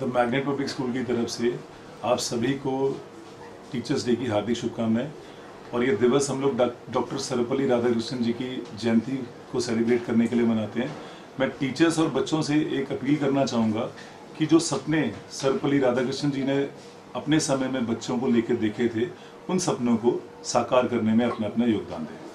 The magnet public school की तरफ़ से आप सभी को टीचर्स डे की हार्दिक शुभकामनाएँ। और ये दिवस हम लोग डॉक्टर सर्वपल्ली राधाकृष्णन जी की जयंती को सेलिब्रेट करने के लिए मनाते हैं। मैं टीचर्स और बच्चों से एक अपील करना चाहूँगा कि जो सपने सर्वपल्ली राधाकृष्णन जी ने अपने समय में बच्चों को लेकर देखे थे, उन सपनों को साकार करने में अपना अपना योगदान दें।